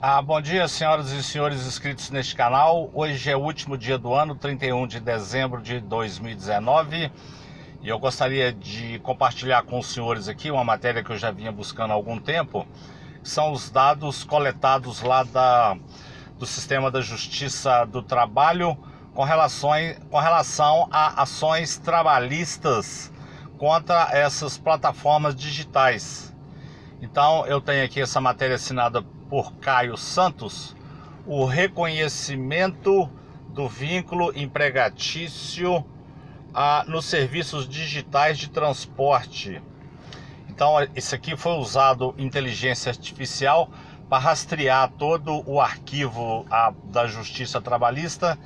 Ah, bom dia, senhoras e senhores inscritos neste canal. Hoje é o último dia do ano, 31 de dezembro de 2019. E eu gostaria de compartilhar com os senhores aqui uma matéria que eu já vinha buscando há algum tempo. São os dados coletados lá da, do Sistema da Justiça do Trabalho com, relações, com relação a ações trabalhistas contra essas plataformas digitais. Então eu tenho aqui essa matéria assinada por Caio Santos, o reconhecimento do vínculo empregatício ah, nos serviços digitais de transporte. Então, isso aqui foi usado inteligência artificial para rastrear todo o arquivo a, da Justiça Trabalhista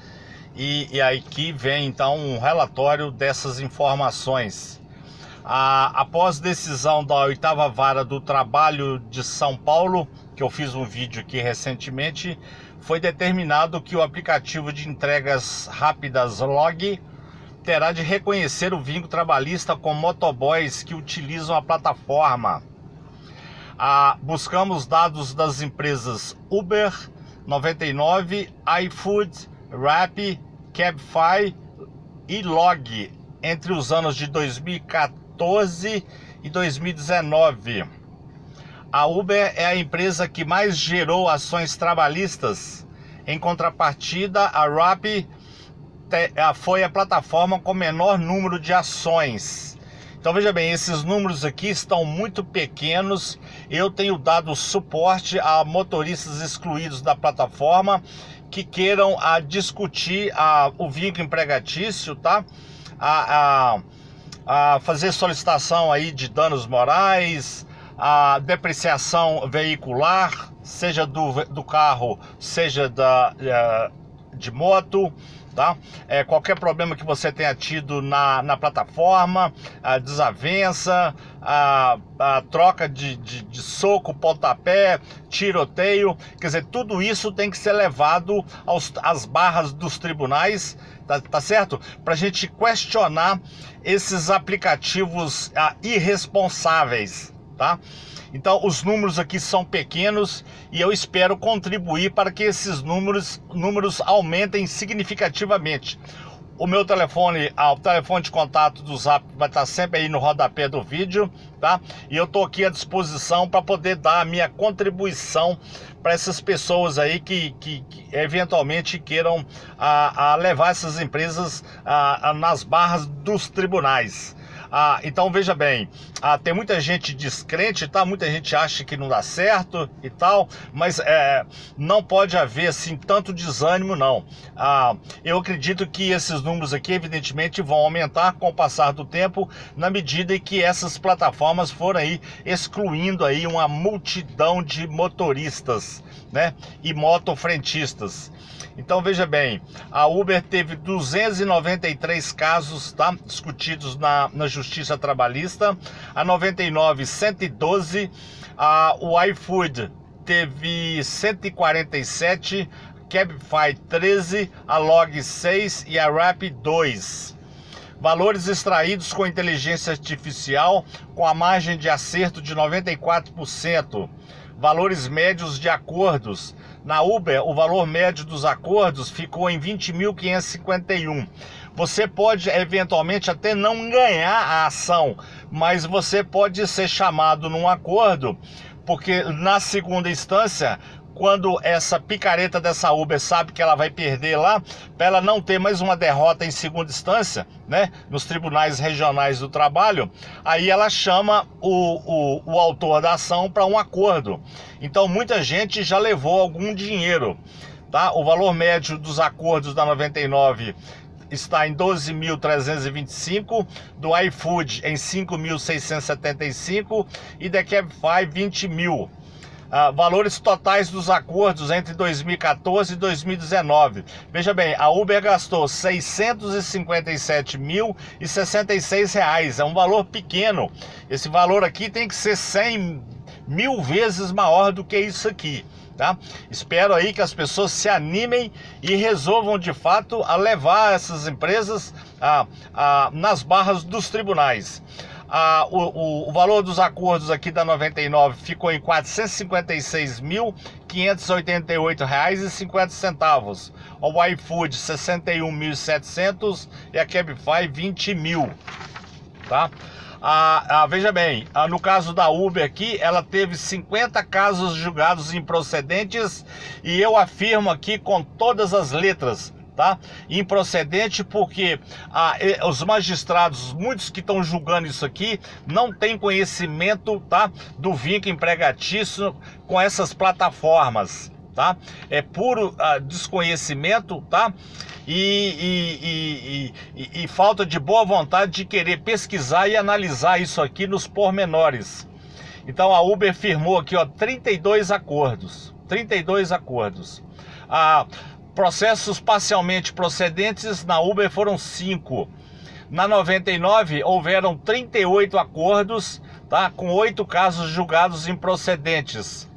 e, e aqui vem então um relatório dessas informações. após decisão da oitava vara do trabalho de São Paulo, que eu fiz um vídeo aqui recentemente, foi determinado que o aplicativo de entregas rápidas Log terá de reconhecer o vínculo trabalhista com motoboys que utilizam a plataforma. Ah, buscamos dados das empresas Uber, 99, iFood, Rap, Cabify e Log entre os anos de 2014 e 2019. A Uber é a empresa que mais gerou ações trabalhistas. Em contrapartida, a Rappi foi a plataforma com menor número de ações. Então veja bem, esses números aqui estão muito pequenos. Eu tenho dado suporte a motoristas excluídos da plataforma que queiram a, discutir a, o vínculo empregatício, tá? A, a, a fazer solicitação aí de danos morais, a depreciação veicular, seja do, do carro, seja da, eh, de moto, tá? É, qualquer problema que você tenha tido na, na plataforma, a desavença, a, a troca de, de, de, soco, pontapé, tiroteio, quer dizer, tudo isso tem que ser levado aos, às barras dos tribunais, tá, tá certo? Para a gente questionar esses aplicativos ah, irresponsáveis tá? Então os números aqui são pequenos e eu espero contribuir para que esses números, números aumentem significativamente. O meu telefone, ah, o telefone de contato do Zap vai estar sempre aí no rodapé do vídeo, tá? E eu estou aqui à disposição para poder dar a minha contribuição para essas pessoas aí que, que, que eventualmente queiram a, a levar essas empresas a, a, nas barras dos tribunais. Ah, então veja bem, ah, tem muita gente descrente, tá? Muita gente acha que não dá certo e tal, mas é, não pode haver assim tanto desânimo, não. Ah, eu acredito que esses números aqui, evidentemente, vão aumentar com o passar do tempo, na medida em que essas plataformas forem aí excluindo aí uma multidão de motoristas, né? E motofrentistas. Então veja bem, a Uber teve 293 casos tá, discutidos na, na Justiça Trabalhista, a 99 112, a, o iFood teve 147, Cabify 13, a Log 6 e a Rap 2. Valores extraídos com inteligência artificial com a margem de acerto de 94%. Valores médios de acordos na Uber, o valor médio dos acordos ficou em 20.551. Você pode eventualmente até não ganhar a ação, mas você pode ser chamado num acordo, porque na segunda instância quando essa picareta dessa Uber sabe que ela vai perder lá, para ela não ter mais uma derrota em segunda instância, né, nos tribunais regionais do trabalho, aí ela chama o, o, o autor da ação para um acordo. Então muita gente já levou algum dinheiro. Tá? O valor médio dos acordos da 99 está em 12.325, do iFood em 5.675 e da Cabify 20 mil. Uh, valores totais dos acordos entre 2014 e 2019. Veja bem, a Uber gastou 657 mil e 66 reais. É um valor pequeno. Esse valor aqui tem que ser 100 mil vezes maior do que isso aqui. Tá? Espero aí que as pessoas se animem e resolvam de fato a levar essas empresas a, a, nas barras dos tribunais. O, o, o, valor dos acordos aqui da 99 ficou em R$ 456.588,50. O iFood 61.700 e a Cabify 20 mil, tá? Ah, ah, veja bem, ah, no caso da Uber aqui, ela teve 50 casos julgados improcedentes e eu afirmo aqui com todas as letras, tá? Improcedente porque ah, os magistrados, muitos que estão julgando isso aqui, não têm conhecimento, tá? Do vínculo empregatício com essas plataformas, tá? É puro ah, desconhecimento, tá? E, e, e, e, falta de boa vontade de querer pesquisar e analisar isso aqui nos pormenores. Então a Uber firmou aqui, ó, 32 acordos. 32 acordos. Ah, processos parcialmente procedentes na Uber foram 5. Na 99 houveram 38 acordos, tá? Com oito casos julgados improcedentes.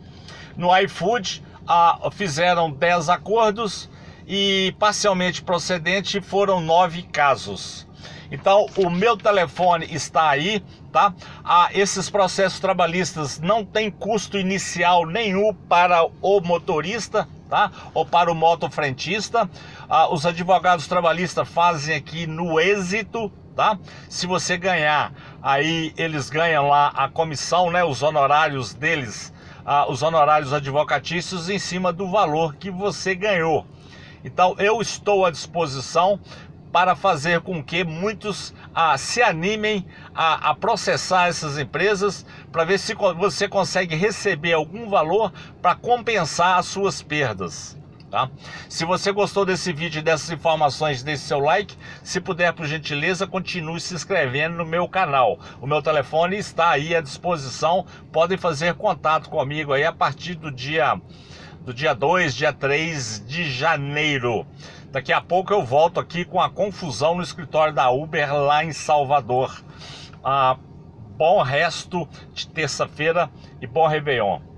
No iFood ah, fizeram 10 acordos e parcialmente procedente foram nove casos. Então, o meu telefone está aí, tá? Ah, esses processos trabalhistas não têm custo inicial nenhum para o motorista, tá? Ou para o motofrentista. Ah, os advogados trabalhistas fazem aqui no êxito, tá? Se você ganhar, aí eles ganham lá a comissão, né? Os honorários deles, ah, os honorários advocatícios em cima do valor que você ganhou. Então eu estou à disposição para fazer com que muitos ah, se animem a, a, processar essas empresas para ver se você consegue receber algum valor para compensar as suas perdas. Tá? Se você gostou desse vídeo e dessas informações, deixe seu like. Se puder, por gentileza, continue se inscrevendo no meu canal. O meu telefone está aí à disposição. Podem fazer contato comigo aí a partir do dia do dia 2, dia 3 de janeiro. Daqui a pouco eu volto aqui com a confusão no escritório da Uber lá em Salvador. Ah, bom resto de terça-feira e bom Réveillon.